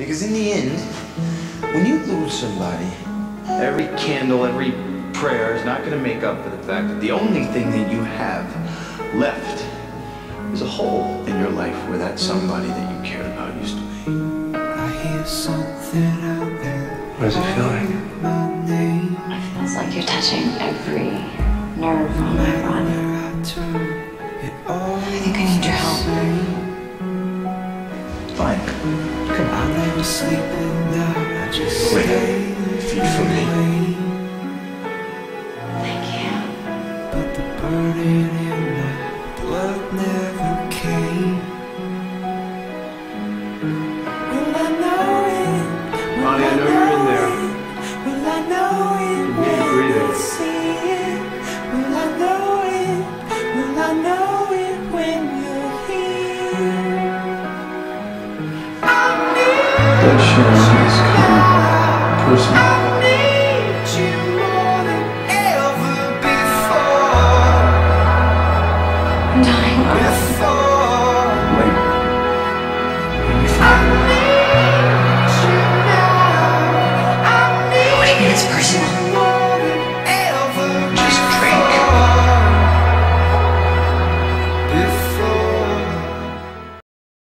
Because in the end, when you lose somebody, every candle, every prayer is not going to make up for the fact that the only thing that you have left is a hole in your life where that somebody that you cared about used to be. I hear something out there. What does it feel like? It feels like you're touching every nerve on my body. I on. never sleep at night. I just Wait. stay Feed for me. Thank you. But the burning in my blood never came. Will I know it? Will Ronnie, I know that shit is kind of person. I'm dying.